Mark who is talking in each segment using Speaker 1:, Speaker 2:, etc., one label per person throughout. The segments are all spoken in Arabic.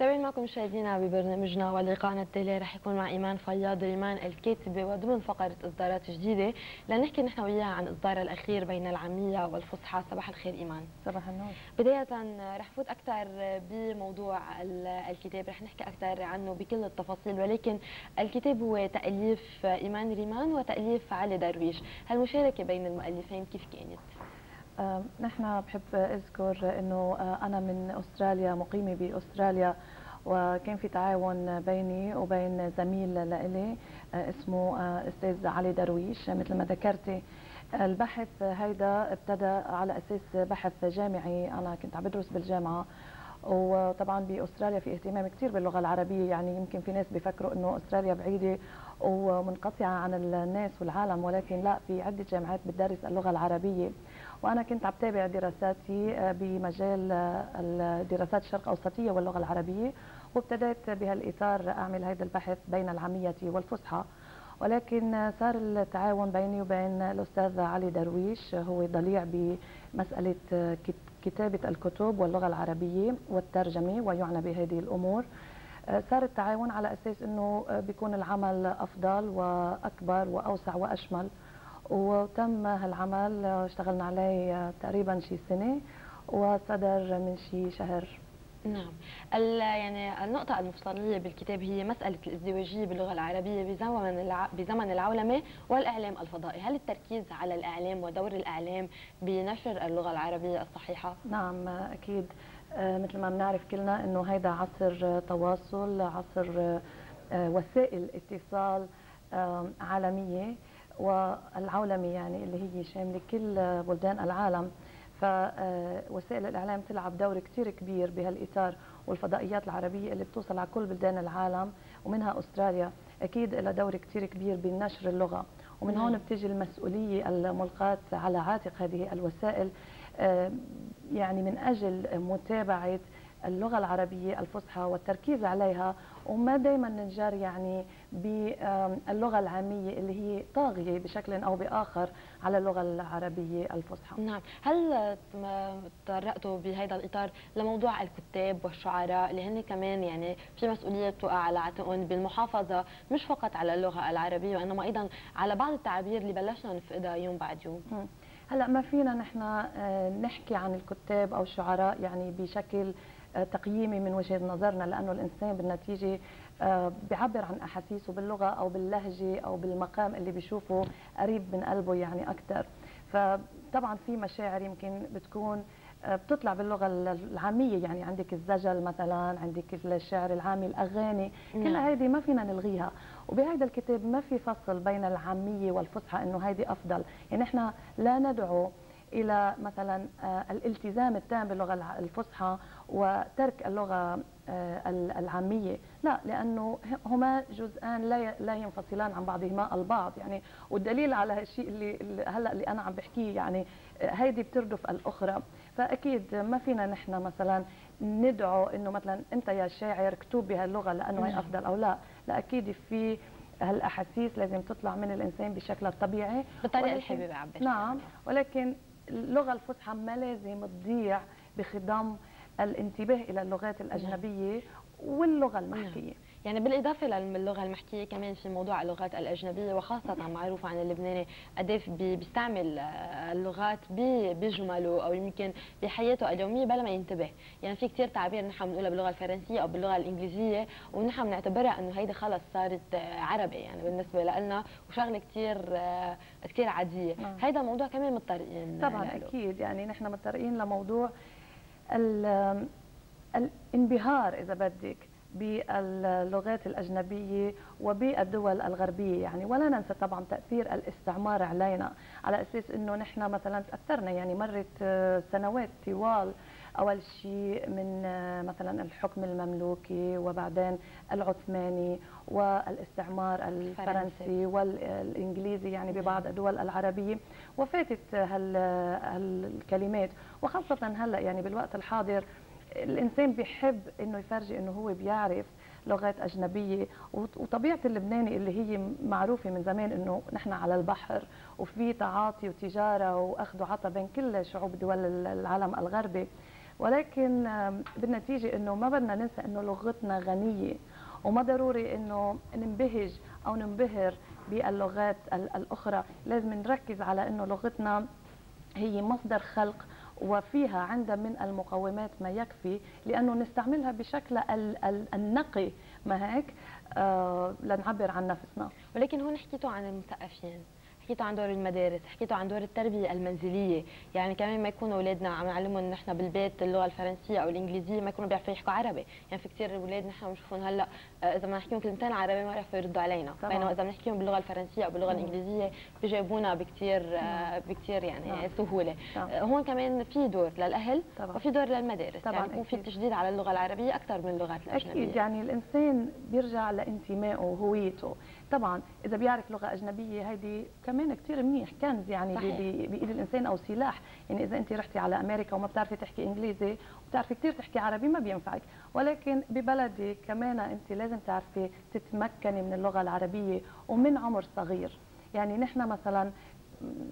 Speaker 1: متابعين معكم مشاهدينا ببرنامجنا ولقاءنا التالي رح يكون مع إيمان فياض إيمان الكاتبة وضمن فقرة إصدارات جديدة. لنحكي نحن وياها عن اصدارها الأخير بين العامية والفصحى. صباح الخير إيمان.
Speaker 2: صباح النور.
Speaker 1: بداية رح فوت أكثر بموضوع الكتاب. رح نحكي أكثر عنه بكل التفاصيل ولكن الكتاب هو تأليف إيمان ريمان وتأليف علي درويش. هالمشاركة بين المؤلفين كيف كانت؟
Speaker 2: نحن بحب أذكر إنه آه، أنا من أستراليا مقيمة بأستراليا وكان في تعاون بيني وبين زميل لإلي آه، اسمه أستاذ علي درويش. مثل ما ذكرتي البحث هيدا ابتدى على أساس بحث جامعي. أنا كنت عم بدرس بالجامعة وطبعا بأستراليا في اهتمام كثير باللغة العربية. يعني يمكن في ناس بيفكروا إنه أستراليا بعيدة ومنقطعة عن الناس والعالم ولكن لا في عدة جامعات بتدرس اللغة العربية. وأنا كنت عم تابع دراساتي آه، بمجال آه، الدراسات الشرق الاوسطيه واللغة العربية وابتديت بهالإطار أعمل هذا البحث بين العامية والفصحى. ولكن صار التعاون بيني وبين الأستاذ علي درويش هو ضليع بمسألة آه، كتابة الكتب واللغة العربية والترجمة ويعنى بهذه الأمور. صار التعاون على أساس إنه بيكون العمل أفضل وأكبر وأوسع وأشمل. وتم هالعمل اشتغلنا عليه تقريبا شي سنة وصدر من شي شهر.
Speaker 1: نعم. يعني النقطة المفصلية بالكتاب هي مسألة الازدواجية باللغة العربية بزمن الع... بزمن العولمة والإعلام الفضائي، هل التركيز على الإعلام ودور الإعلام بنشر اللغة العربية الصحيحة؟
Speaker 2: نعم أكيد. آه، مثل ما بنعرف كلنا إنه هيدا عصر تواصل، عصر آه، وسائل اتصال عالمية. والعولمه يعني اللي هي شامله كل بلدان العالم. فوسائل الإعلام تلعب دور كثير كبير بهالإطار والفضائيات العربية اللي بتوصل على كل بلدان العالم ومنها أستراليا. أكيد لها دور كثير كبير بنشر اللغة. ومن هون بتيجي المسؤولية الملقاة على عاتق هذه الوسائل. آه، يعني من أجل متابعة اللغة العربية الفصحى والتركيز عليها وما دائما ننجر يعني باللغة العامية اللي هي طاغية بشكل أو بآخر على اللغة العربية الفصحى.
Speaker 1: نعم. هل تطرقتوا بهذا الإطار لموضوع الكتاب والشعراء اللي هن كمان يعني في مسؤولية تقع على عاتقهم بالمحافظة مش فقط على اللغة العربية وإنما أيضا على بعض التعابير اللي بلشنا نفقدها يوم بعد يوم؟
Speaker 2: هلأ ما فينا نحن آه، نحكي عن الكتاب أو الشعراء يعني بشكل تقييمي من وجهة نظرنا لأنه الإنسان بالنتيجة آه، بيعبر عن أحاسيسه باللغة أو باللهجة أو بالمقام اللي بيشوفه قريب من قلبه يعني أكثر فطبعا في مشاعر يمكن بتكون آه، بتطلع باللغة العامية يعني عندك الزجل مثلا عندك الشعر العامي الأغاني نعم. كل هذه ما فينا نلغيها. وبهذا الكتاب ما في فصل بين العامية والفصحى إنه هذه أفضل. يعني إحنا لا ندعو إلى مثلا آه، الالتزام التام باللغة الفصحى وترك اللغة آه، العامية. لا لأنه هما جزءان لا لا ينفصلان عن بعضهما البعض. يعني والدليل على هالشيء اللي هلأ اللي أنا عم بحكيه يعني آه، هيدي بتردف الأخرى. فأكيد ما فينا نحن مثلا ندعو إنه مثلا أنت يا شاعر اكتب بهاللغة لأنه هي. أفضل أو لا. لا أكيد في هالأحاسيس لازم تطلع من الإنسان بشكلها الطبيعي
Speaker 1: بالطريقة اللي حابب يعبر
Speaker 2: نعم ولكن اللغة الفصحى ما لازم تضيع بخضم الانتباه إلى اللغات الأجنبية واللغة المحكية.
Speaker 1: يعني بالإضافة للغة المحكيه كمان في موضوع اللغات الأجنبية وخاصة معروف عن اللبناني قد بيستعمل اللغات بجمله أو يمكن بحياته اليومية بلا ما ينتبه يعني في كثير تعابير نحن بنقولها باللغة الفرنسية أو باللغة الإنجليزية ونحن بنعتبرها إنه هيدي خلص صارت عربي يعني بالنسبة لنا وشغلة كثير كثير عادية نعم. هيدا الموضوع كمان مضطرين
Speaker 2: طبعا لألو. أكيد يعني نحن مضطرين لموضوع الانبهار إذا بدك باللغات الأجنبية وبالدول الغربية يعني. ولا ننسى طبعا تأثير الاستعمار علينا على أساس أنه نحن مثلا تأثرنا يعني مرت سنوات طوال أول شيء من مثلا الحكم المملوكي وبعدين العثماني والاستعمار الفرنسي والإنجليزي يعني ببعض الدول العربية. وفاتت هالكلمات. وخاصة هلأ يعني بالوقت الحاضر الإنسان بيحب إنه يفرجي إنه هو بيعرف لغات أجنبية وطبيعة اللبناني اللي هي معروفة من زمان إنه نحن على البحر وفي تعاطي وتجارة وأخذ وعطى بين كل شعوب دول العالم الغربي. ولكن بالنتيجة إنه ما بدنا ننسى إنه لغتنا غنية وما ضروري إنه ننبهج أو ننبهر باللغات الأخرى. لازم نركز على إنه لغتنا هي مصدر خلق وفيها عندها من المقومات ما يكفي لأنه نستعملها بشكل النقي. ما هيك؟ آه لنعبر عن نفسنا.
Speaker 1: ولكن هون حكيتوا عن المثقفين حكيتوا عن دور المدارس حكيتوا عن دور التربية المنزلية. يعني كمان ما يكونوا أولادنا عم نعلمهم نحن بالبيت اللغة الفرنسية أو الإنجليزية ما يكونوا بيعرفوا يحكوا عربي. يعني في كثير أولاد نحن بنشوفهم هلأ آه، إذا بدنا نحكيهم كلمتين عربي ما بيعرفوا يردوا علينا. بينما إذا بنحكيهم باللغة الفرنسية أو باللغة الإنجليزية بيجاوبونا بكثير آه، بكثير يعني. سهولة. طبعا. آه، هون كمان في دور للأهل طبعا. وفي دور للمدارس. طبعا يعني يكون في تشديد على اللغة العربية أكثر من اللغات الأجنبية.
Speaker 2: أكيد يعني الإنسان بيرجع لانتمائه وهويته. طبعا إذا بيعرف لغة أجنبية هيدي كمان كثير منيح كنز يعني بإيد الإنسان أو سلاح. يعني إذا أنت رحتي على أمريكا وما بتعرفي تحكي إنجليزي وبتعرفي كثير تحكي عربي ما بينفعك. ولكن ببلدك كمان أنت لازم تعرفي تتمكني من اللغة العربية ومن عمر صغير. يعني نحن مثلا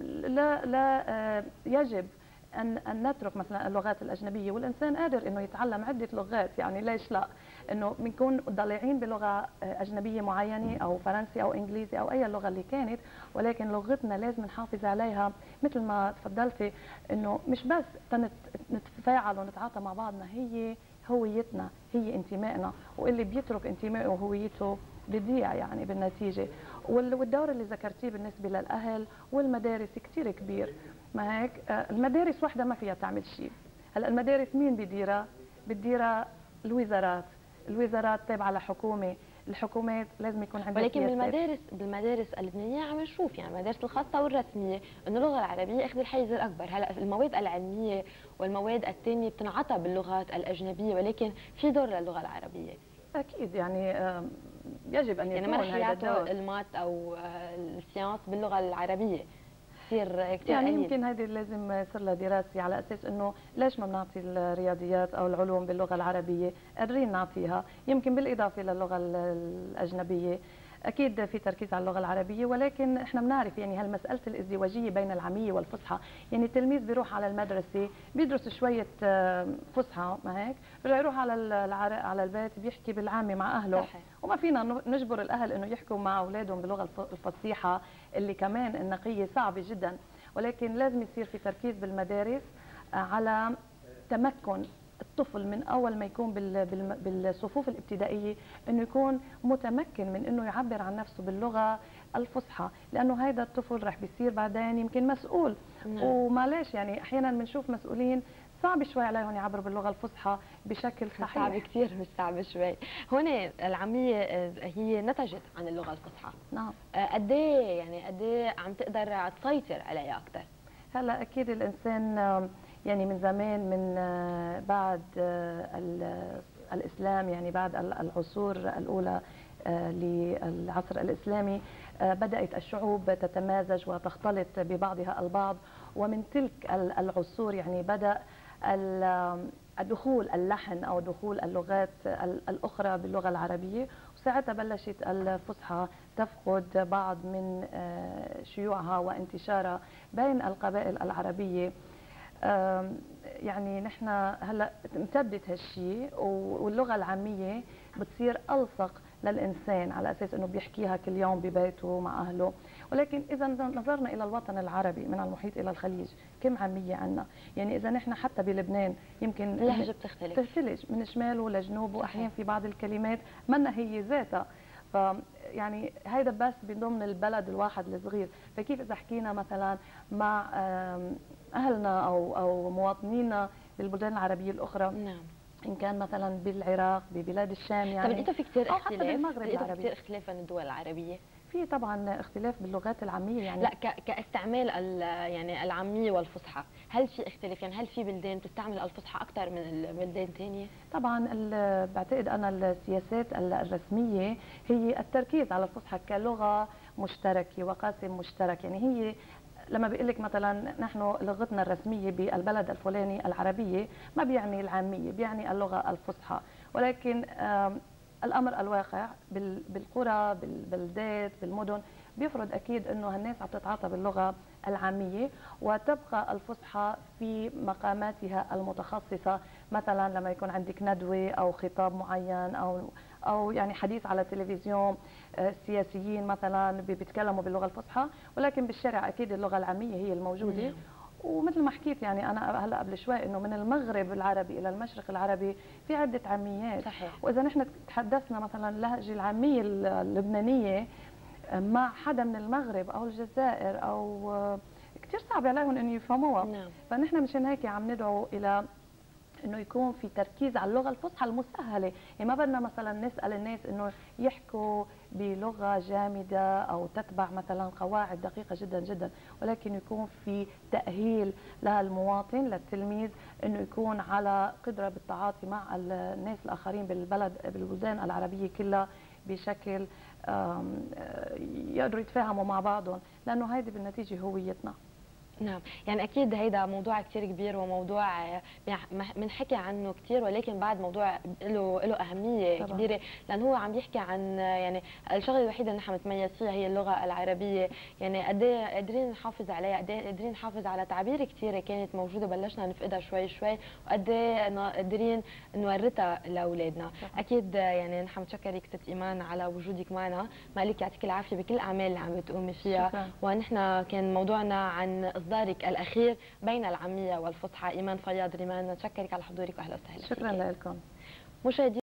Speaker 2: لا لا آه، يجب ان أن نترك مثلا اللغات الأجنبية والإنسان قادر إنه يتعلم عدة لغات. يعني ليش لا؟ إنه بنكون ضالعين بلغة أجنبية معينة أو فرنسي أو إنجليزي أو أي لغه اللي كانت. ولكن لغتنا لازم نحافظ عليها. مثل ما تفضلتي إنه مش بس نتفاعل ونتعاطى مع بعضنا هي هويتنا هي انتمائنا. واللي بيترك انتمائه وهويته بيضيع يعني بالنتيجة. والدور اللي ذكرتيه بالنسبة للأهل والمدارس كثير كبير. ما هيك آه، المدارس وحدة ما فيها تعمل شيء هلا المدارس مين بيديرها؟ بتديرها الوزارات. الوزارات تابعة لحكومة. الحكومات لازم يكون عندها
Speaker 1: ولكن بالمدارس بالمدارس اللبنانية عم نشوف يعني المدارس الخاصة والرسمية إنه اللغة العربية أخذ الحيز الأكبر. هلا المواد العلمية والمواد الثانية بتنعطى باللغات الأجنبية ولكن في دور للغة العربية.
Speaker 2: أكيد يعني يجب أن
Speaker 1: يعني
Speaker 2: يكون
Speaker 1: يعني ما رح يعطوا المات أو آه، السيانس باللغة العربية. كثير كثير
Speaker 2: يعني قليل. يمكن هذه لازم يصير لها دراسة على أساس إنه ليش ما بنعطي الرياضيات أو العلوم باللغة العربية؟ قادرين نعطيها. يمكن بالإضافة للغة الأجنبية. أكيد في تركيز على اللغة العربية ولكن إحنا بنعرف يعني هالمسألة الازدواجية بين العاميه والفصحى. يعني التلميذ بيروح على المدرسة بيدرس شوية آه، فصحى ما هيك؟ بيرجع يروح على على البيت بيحكي بالعامي مع أهله. صحيح. وما فينا نجبر الأهل إنه يحكوا مع أولادهم باللغة الفصيحة اللي كمان النقية صعبة جدا. ولكن لازم يصير في تركيز بالمدارس آه، على تمكن الطفل من أول ما يكون بالصفوف الابتدائية إنه يكون متمكن من إنه يعبر عن نفسه باللغة الفصحى لأنه هذا الطفل رح بيصير بعدين يمكن مسؤول. نعم. ومعلش يعني أحيانا بنشوف مسؤولين صعب شوي عليهم يعبروا باللغة الفصحى بشكل صحيح.
Speaker 1: صعب كثير مش صعب شوي. هون العامية آه، هي نتجت عن اللغة الفصحى.
Speaker 2: نعم.
Speaker 1: آه، قد إيه يعني قد إيه عم تقدر تسيطر عليها أكثر
Speaker 2: هلأ أكيد الإنسان يعني من زمان من آه، بعد الإسلام يعني بعد العصور الأولى للعصر الإسلامي بدأت الشعوب تتمازج وتختلط ببعضها البعض. ومن تلك العصور يعني بدأ دخول اللحن أو دخول اللغات الأخرى باللغة العربية. وساعتها بلشت الفصحى تفقد بعض من آه، شيوعها وانتشارها بين القبائل العربية. يعني نحن هلا امتدت هالشيء واللغة العامية بتصير ألصق للإنسان على أساس إنه بيحكيها كل يوم ببيته مع أهله. ولكن إذا نظرنا إلى الوطن العربي من المحيط إلى الخليج كم عامية عندنا يعني إذا نحن حتى بلبنان يمكن
Speaker 1: اللهجة بتختلف.
Speaker 2: بتختلف من شمال لجنوب واحيانا في بعض الكلمات منا هي ذاتها. ف يعني هيدا بس بضمن البلد الواحد الصغير. فكيف إذا حكينا مثلا مع أهلنا أو أو مواطنينا بالبلدان العربية الأخرى.
Speaker 1: نعم.
Speaker 2: إن كان مثلا بالعراق ببلاد الشام يعني.
Speaker 1: طب لقيتوا في كثير اختلاف؟ لقيتوا في كثير اختلاف عن الدول العربية؟
Speaker 2: في طبعا اختلاف باللغات العامية يعني.
Speaker 1: لا كاستعمال يعني العامية والفصحى. هل في اختلاف؟ يعني هل في بلدان تستعمل الفصحى أكثر من البلدان الثانية
Speaker 2: طبعا بعتقد أنا السياسات الرسمية هي التركيز على الفصحى كلغة مشتركة وقاسم مشترك. يعني هي لما بيقول لك مثلا نحن لغتنا الرسمية بالبلد الفلاني العربية ما بيعني العامية بيعني اللغة الفصحى. ولكن الأمر الواقع بالقرى بالبلدات بالمدن بيفرض أكيد إنه هالناس عم تتعاطى باللغة العامية وتبقى الفصحى في مقاماتها المتخصصة مثلا لما يكون عندك ندوة أو خطاب معين أو أو يعني حديث على التلفزيون السياسيين مثلا بيتكلموا باللغة الفصحى ولكن بالشارع أكيد اللغة العامية هي الموجودة. ومثل ما حكيت يعني أنا هلأ قبل شوي إنه من المغرب العربي إلى المشرق العربي في عدة عاميات
Speaker 1: صحيح
Speaker 2: وإذا نحن تحدثنا مثلا اللهجة العامية اللبنانية مع حدا من المغرب أو الجزائر أو كثير صعب عليهم إنه يفهموها
Speaker 1: نعم.
Speaker 2: فنحن مشان هيك عم ندعو إلى إنه يكون في تركيز على اللغة الفصحى المسهله يعني ما بدنا مثلا نسأل الناس إنه يحكوا بلغة جامدة أو تتبع مثلا قواعد دقيقة جدا جدا ولكن يكون في تأهيل للمواطن للتلميذ إنه يكون على قدرة بالتعاطي مع الناس الآخرين بالبلد بالبلدان العربية كلها بشكل يقدروا يتفاهموا مع بعضهم. لأنه هيدي بالنتيجة هويتنا.
Speaker 1: نعم. يعني أكيد هيدا موضوع كثير كبير وموضوع بنحكي عنه كثير ولكن بعد موضوع له له أهمية طبعا. كبيرة لأنه هو عم يحكي عن يعني الشغلة الوحيدة اللي نحن متميز فيها هي اللغة العربية. يعني قد إيه قادرين نحافظ عليها قد إيه قادرين نحافظ على تعابير كثيره كانت موجودة بلشنا نفقدها شوي شوي وقد إيه قادرين نورثها لأولادنا. أكيد يعني نحن متشكرين ست إيمان على وجودك معنا. ما لك يعطيك العافية بكل الاعمال اللي عم بتقومي فيها. شكرا. ونحن كان موضوعنا عن إصدارك الأخير بين العامية والفصحى. إيمان فياض ريمان نشكرك على حضورك وأهلا وسهلا
Speaker 2: شكرا لكم.
Speaker 1: مشاهدي